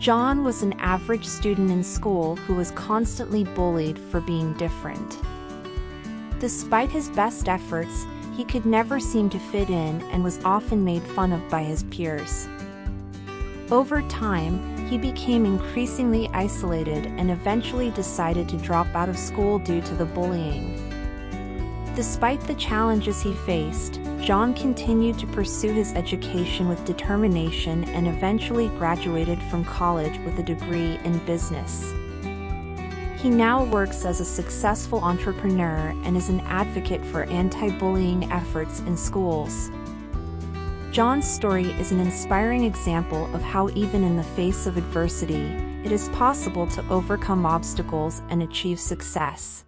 John was an average student in school who was constantly bullied for being different. Despite his best efforts, he could never seem to fit in and was often made fun of by his peers. Over time, he became increasingly isolated and eventually decided to drop out of school due to the bullying. Despite the challenges he faced, John continued to pursue his education with determination and eventually graduated from college with a degree in business. He now works as a successful entrepreneur and is an advocate for anti-bullying efforts in schools. John's story is an inspiring example of how even in the face of adversity, it is possible to overcome obstacles and achieve success.